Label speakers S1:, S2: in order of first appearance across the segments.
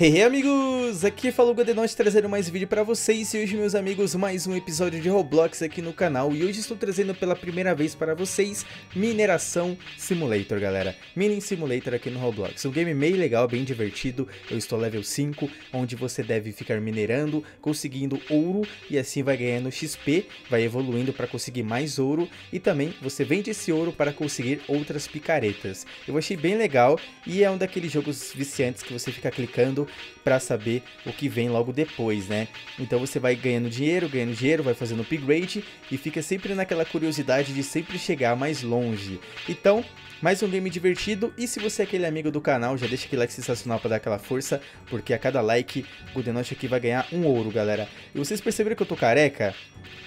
S1: Hey, hey amigos, aqui falou o Godenote trazendo mais vídeo pra vocês. E hoje meus amigos mais um episódio de Roblox aqui no canal. E hoje estou trazendo pela primeira vez para vocês Mineração Simulator galera, Mining Simulator aqui no Roblox, um game meio legal, bem divertido, eu estou level 5, onde você deve ficar minerando, conseguindo ouro e assim vai ganhando XP, vai evoluindo para conseguir mais ouro. E também você vende esse ouro para conseguir outras picaretas, eu achei bem legal e é um daqueles jogos viciantes que você fica clicando para saber o que vem logo depois, né? Então você vai ganhando dinheiro, ganhando dinheiro, vai fazendo upgrade e fica sempre naquela curiosidade de sempre chegar mais longe. Então, mais um game divertido e se você é aquele amigo do canal, já deixa aquele like sensacional para dar aquela força, porque a cada like, o Goodenote aqui vai ganhar um ouro, galera. E vocês perceberam que eu tô careca?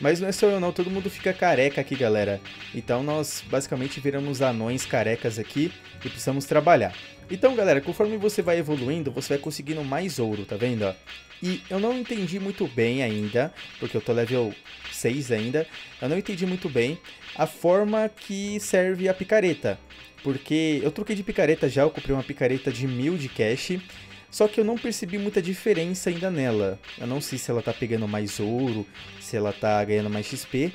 S1: Mas não é só eu não, todo mundo fica careca aqui, galera. Então nós basicamente viramos anões carecas aqui e precisamos trabalhar. Então, galera, conforme você vai evoluindo, você vai conseguindo mais ouro, tá vendo? E eu não entendi muito bem ainda, porque eu tô level 6 ainda, eu não entendi muito bem a forma que serve a picareta. Porque eu troquei de picareta já, eu comprei uma picareta de mil de cash, só que eu não percebi muita diferença ainda nela. Eu não sei se ela tá pegando mais ouro, se ela tá ganhando mais XP,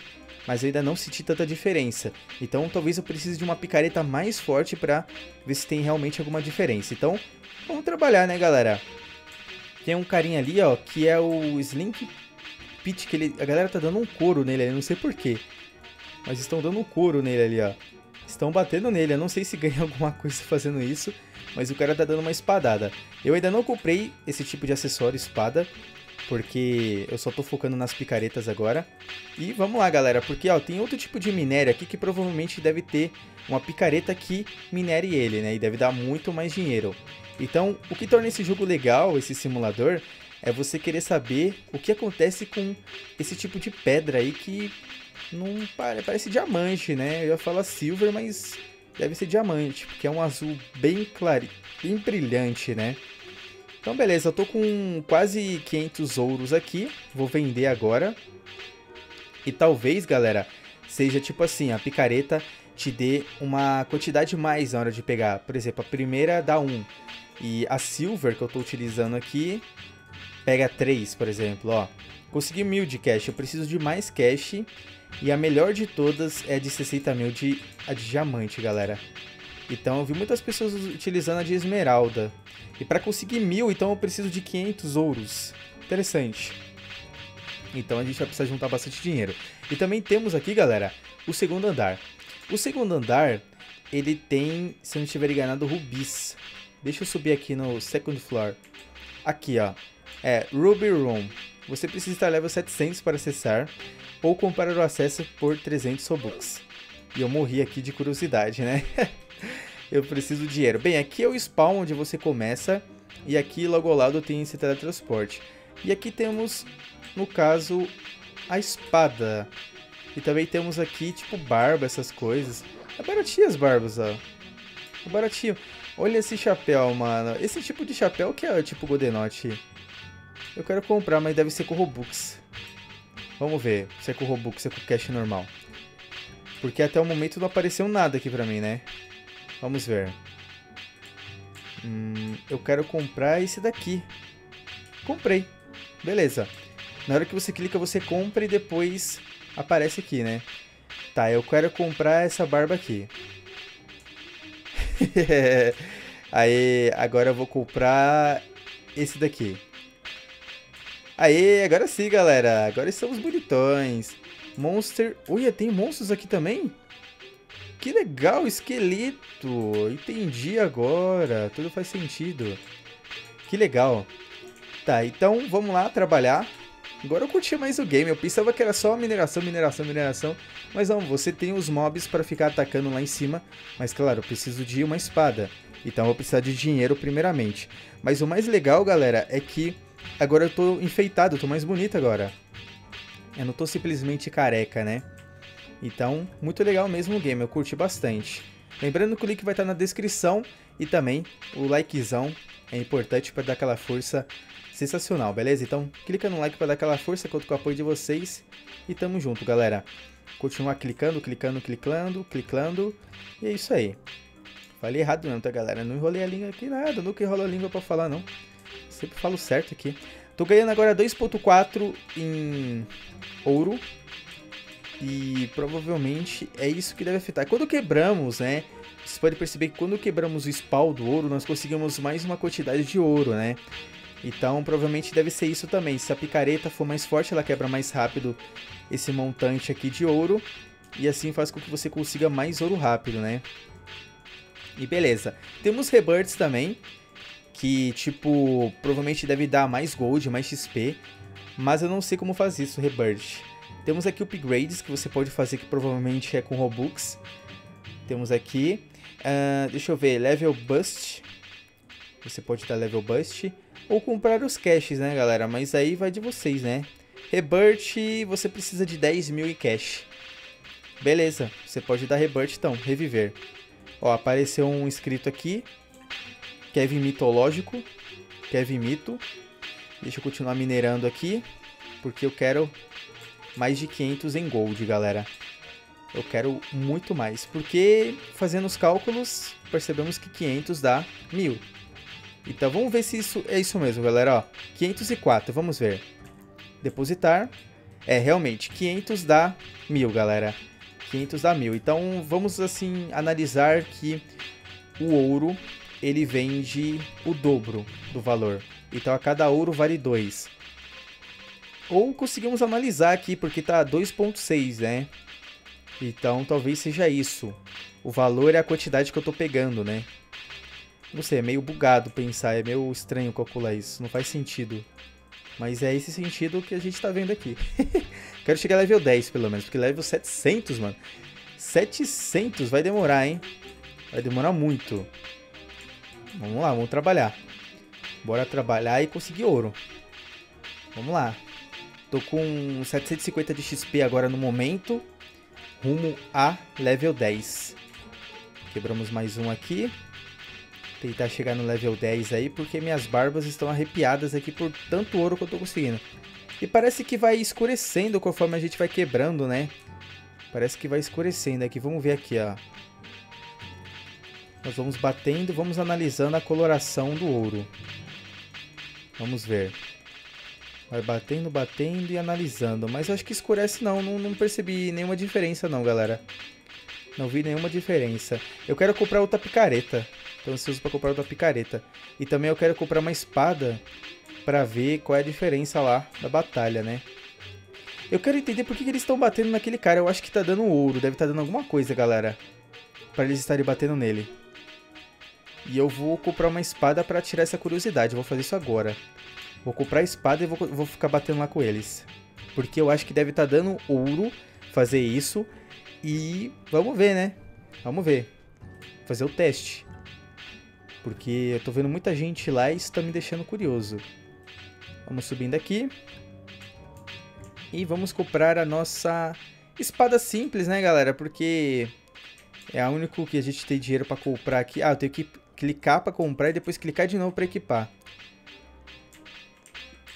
S1: mas eu ainda não senti tanta diferença. Então talvez eu precise de uma picareta mais forte para ver se tem realmente alguma diferença. Então vamos trabalhar, né, galera? Tem um carinha ali, ó, que é o Slink Pit, que ele, a galera tá dando um couro nele, eu não sei porquê. Mas estão dando um couro nele ali, ó. Estão batendo nele, eu não sei se ganha alguma coisa fazendo isso, mas o cara tá dando uma espadada. Eu ainda não comprei esse tipo de acessório, espada, porque eu só tô focando nas picaretas agora. E vamos lá, galera, porque ó, tem outro tipo de minério aqui que provavelmente deve ter uma picareta que minere ele, né? E deve dar muito mais dinheiro. Então, o que torna esse jogo legal, esse simulador, é você querer saber o que acontece com esse tipo de pedra aí que não parece diamante, né? Eu ia falar silver, mas deve ser diamante, porque é um azul bem claro, bem brilhante, né? Então beleza, eu tô com quase 500 ouros aqui, vou vender agora. E talvez, galera, seja tipo assim, a picareta te dê uma quantidade mais na hora de pegar. Por exemplo, a primeira dá 1. E a silver que eu tô utilizando aqui pega 3, por exemplo, ó. Consegui mil de cash, eu preciso de mais cash. E a melhor de todas é de 60 mil de, a de diamante, galera. Então eu vi muitas pessoas utilizando a de esmeralda. E para conseguir mil, então eu preciso de 500 ouros. Interessante. Então a gente vai precisar juntar bastante dinheiro. E também temos aqui, galera, o segundo andar. O segundo andar, ele tem, se eu não estiver enganado, rubis. Deixa eu subir aqui no second floor. Aqui, ó. É Ruby Room. Você precisa estar level 700 para acessar ou comprar o acesso por 300 Robux. E eu morri aqui de curiosidade, né? eu preciso de dinheiro. Bem, aqui é o spawn onde você começa. E aqui logo ao lado tem esse teletransporte. E aqui temos, no caso, a espada. E também temos aqui, tipo, barba, essas coisas. É baratinho as barbas, ó. É baratinho. Olha esse chapéu, mano. Esse tipo de chapéu que é tipo Godenote. Eu quero comprar, mas deve ser com Robux. Vamos ver se é com Robux, se é com cash normal. Porque até o momento não apareceu nada aqui pra mim, né? Vamos ver. Hum, eu quero comprar esse daqui. Comprei. Beleza. Na hora que você clica, você compra e depois aparece aqui, né? Tá, eu quero comprar essa barba aqui. Aí, agora eu vou comprar esse daqui. Aê, agora sim, galera. Agora estamos bonitões. Monster... Olha, tem monstros aqui também? Que legal, esqueleto. Entendi agora. Tudo faz sentido. Que legal. Tá, então vamos lá trabalhar. Agora eu curti mais o game. Eu pensava que era só mineração, mineração, mineração. Mas não, você tem os mobs para ficar atacando lá em cima. Mas claro, eu preciso de uma espada. Então eu vou precisar de dinheiro primeiramente. Mas o mais legal, galera, é que agora eu tô enfeitado, eu tô mais bonito agora. Eu não tô simplesmente careca, né? Então, muito legal mesmo o game, eu curti bastante. Lembrando que o link vai estar na descrição e também o likezão é importante para dar aquela força sensacional, beleza? Então, clica no like para dar aquela força, conto com o apoio de vocês e tamo junto, galera. Continuar clicando, clicando, clicando, clicando e é isso aí. Falei errado mesmo, tá, galera? Não enrolei a língua aqui nada, nunca enrolo a língua para falar, não. Sempre falo certo aqui. Tô ganhando agora 2.4 em ouro. E provavelmente é isso que deve afetar. Quando quebramos, né? Você pode perceber que quando quebramos o spawn do ouro, nós conseguimos mais uma quantidade de ouro, né? Então provavelmente deve ser isso também. Se a picareta for mais forte, ela quebra mais rápido esse montante aqui de ouro. E assim faz com que você consiga mais ouro rápido, né? E beleza. Temos rebirths também. Que, tipo, provavelmente deve dar mais gold, mais XP. Mas eu não sei como fazer isso, rebirth. Temos aqui upgrades que você pode fazer, que provavelmente é com Robux. Temos aqui. Uh, deixa eu ver, level bust. Você pode dar level bust. Ou comprar os caches, né, galera? Mas aí vai de vocês, né? Rebirth, você precisa de 10 mil em cash. Beleza, você pode dar rebirth então, reviver. Ó, apareceu um inscrito aqui. Kevin Mitológico. Kevin Mito. Deixa eu continuar minerando aqui. Porque eu quero mais de 500 em gold, galera. Eu quero muito mais. Porque fazendo os cálculos, percebemos que 500 dá 1000. Então vamos ver se isso é isso mesmo, galera. Ó, 504, vamos ver. Depositar. É, realmente, 500 dá 1000, galera. 500 dá 1000. Então vamos assim analisar que o ouro ele vende o dobro do valor. Então a cada ouro vale 2. Ou conseguimos analisar aqui porque tá 2.6, né? Então talvez seja isso. O valor é a quantidade que eu tô pegando, né? Não sei, é meio bugado pensar, é meio estranho calcular isso, não faz sentido. Mas é esse sentido que a gente tá vendo aqui. Quero chegar level 10 pelo menos, porque level 700, mano. 700 vai demorar, hein? Vai demorar muito. Vamos lá, vamos trabalhar. Bora trabalhar e conseguir ouro. Vamos lá. Tô com 750 de XP agora no momento. Rumo a level 10. Quebramos mais um aqui. Tentar chegar no level 10 aí, porque minhas barbas estão arrepiadas aqui por tanto ouro que eu tô conseguindo. E parece que vai escurecendo conforme a gente vai quebrando, né? Parece que vai escurecendo aqui. Vamos ver aqui, ó. Nós vamos batendo, vamos analisando a coloração do ouro. Vamos ver. Vai batendo, batendo e analisando. Mas eu acho que escurece não, não, não percebi nenhuma diferença não, galera. Não vi nenhuma diferença. Eu quero comprar outra picareta. Tô ansioso pra comprar outra picareta. E também eu quero comprar uma espada pra ver qual é a diferença lá da batalha, né? Eu quero entender por que, que eles estão batendo naquele cara. Eu acho que tá dando ouro. Deve estar tá dando alguma coisa, galera. Pra eles estarem batendo nele. E eu vou comprar uma espada pra tirar essa curiosidade. Eu vou fazer isso agora. Vou comprar a espada e vou, vou ficar batendo lá com eles. Porque eu acho que deve estar tá dando ouro fazer isso. E vamos ver, né? Vamos ver. Fazer o teste. Porque eu tô vendo muita gente lá e isso tá me deixando curioso. Vamos subindo aqui. E vamos comprar a nossa espada simples, né, galera? Porque é a única que a gente tem dinheiro para comprar aqui. Ah, eu tenho que clicar para comprar e depois clicar de novo para equipar.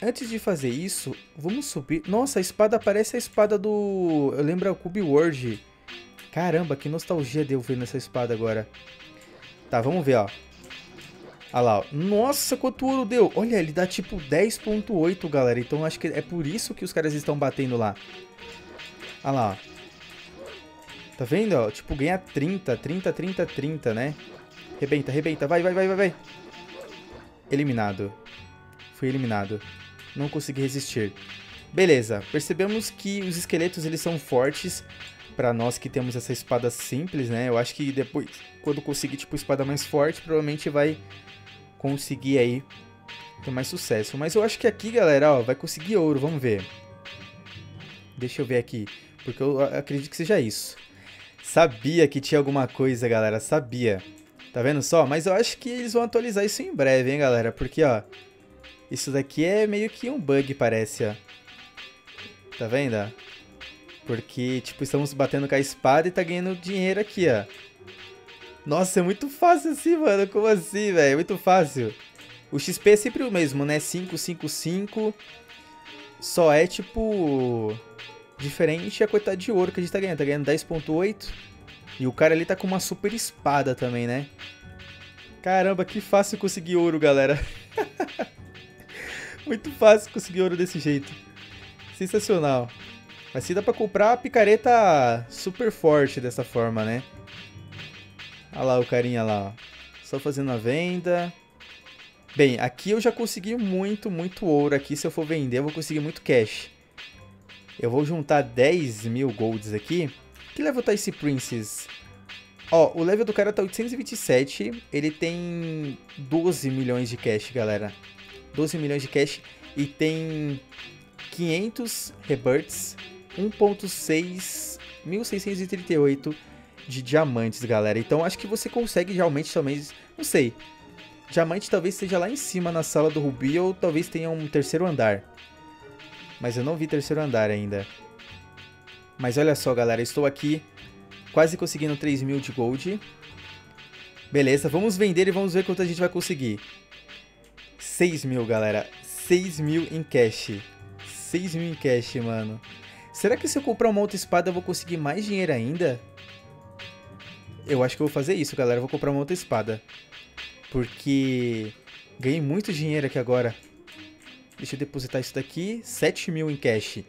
S1: Antes de fazer isso, vamos subir. Nossa, a espada parece a espada do... Eu lembro o Cube World. Caramba, que nostalgia deu ver nessa espada agora. Tá, vamos ver, ó. Olha lá, ó. Nossa, quanto ouro deu. Olha, ele dá tipo 10.8, galera. Então acho que é por isso que os caras estão batendo lá. Olha lá, ó. Tá vendo, ó? Tipo, ganha 30, 30, 30, 30, né? Rebenta, rebenta. Vai, vai, vai, vai, vai. Eliminado. Fui eliminado. Não consegui resistir. Beleza, percebemos que os esqueletos eles são fortes para nós que temos essa espada simples, né? Eu acho que depois, quando conseguir tipo espada mais forte, provavelmente vai conseguir aí ter mais sucesso. Mas eu acho que aqui, galera, ó, vai conseguir ouro, vamos ver. Deixa eu ver aqui, porque eu acredito que seja isso. Sabia que tinha alguma coisa, galera, sabia. Tá vendo só? Mas eu acho que eles vão atualizar isso em breve, hein, galera? Porque, ó, isso daqui é meio que um bug, parece, ó. Tá vendo? Porque, tipo, estamos batendo com a espada e tá ganhando dinheiro aqui, ó. Nossa, é muito fácil assim, mano. Como assim, velho? É muito fácil. O XP é sempre o mesmo, né? 5, 5, 5. Só é, tipo... Diferente a quantidade de ouro que a gente tá ganhando. Tá ganhando 10.8. E o cara ali tá com uma super espada também, né? Caramba, que fácil conseguir ouro, galera. Muito fácil conseguir ouro desse jeito. Sensacional. Mas se dá pra comprar a picareta super forte dessa forma, né? Olha lá o carinha lá. Só fazendo a venda. Bem, aqui eu já consegui muito, muito ouro aqui. Se eu for vender, eu vou conseguir muito cash. Eu vou juntar 10 mil golds aqui. Que level tá esse Princess? Ó, o level do cara tá 827. Ele tem 12 milhões de cash, galera. 12 milhões de cash. E tem 500 rebirths. 1.6... 1638 de diamantes, galera. Então acho que você consegue realmente também... Não sei. Diamante talvez esteja lá em cima na sala do Rubi ou talvez tenha um terceiro andar. Mas eu não vi terceiro andar ainda. Mas olha só, galera. Estou aqui quase conseguindo 3 mil de gold. Beleza, vamos vender e vamos ver quanto a gente vai conseguir. 6 mil, galera. 6 mil em cash. 6 mil em cash, mano. Será que se eu comprar uma outra espada eu vou conseguir mais dinheiro ainda? Eu acho que eu vou fazer isso, galera. Eu vou comprar uma outra espada. Porque ganhei muito dinheiro aqui agora. Deixa eu depositar isso daqui. 7 mil em cash.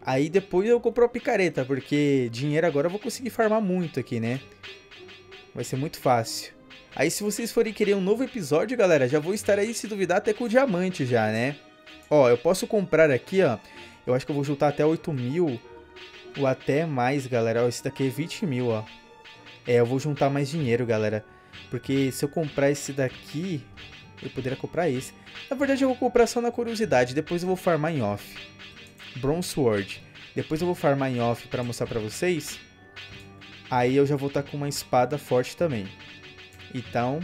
S1: Aí depois eu compro a picareta, porque dinheiro agora eu vou conseguir farmar muito aqui, né? Vai ser muito fácil. Aí se vocês forem querer um novo episódio, galera, já vou estar aí, se duvidar, até com o diamante já, né? Ó, eu posso comprar aqui, ó. Eu acho que eu vou juntar até 8 mil ou até mais, galera. Ó, esse daqui é 20 mil, ó. É, eu vou juntar mais dinheiro, galera. Porque se eu comprar esse daqui, eu poderia comprar esse. Na verdade, eu vou comprar só na curiosidade. Depois eu vou farmar em off. Bronze Sword. Depois eu vou farmar em off pra mostrar pra vocês. Aí eu já vou estar tá com uma espada forte também. Então,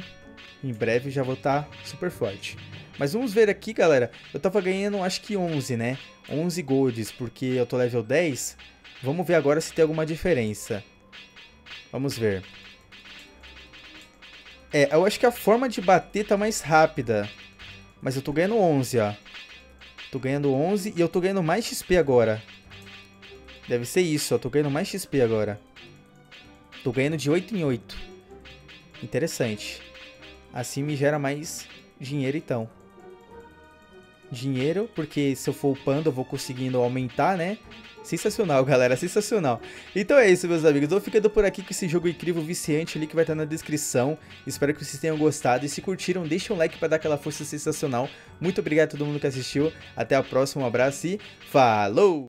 S1: em breve já vou estar tá super forte. Mas vamos ver aqui, galera. Eu tava ganhando acho que 11, né? 11 golds, porque eu tô level 10. Vamos ver agora se tem alguma diferença. Vamos ver. É, eu acho que a forma de bater tá mais rápida. Mas eu tô ganhando 11, ó. Tô ganhando 11 e eu tô ganhando mais XP agora. Deve ser isso, ó. Tô ganhando mais XP agora. Tô ganhando de 8 em 8. Interessante. Assim me gera mais dinheiro, então. Dinheiro, porque se eu for upando eu vou conseguindo aumentar, né? Sensacional, galera, sensacional. Então é isso, meus amigos. Vou ficando por aqui com esse jogo incrível, viciante ali que vai estar na descrição. Espero que vocês tenham gostado. E se curtiram, deixa um like para dar aquela força sensacional. Muito obrigado a todo mundo que assistiu. Até a próxima, um abraço e falou!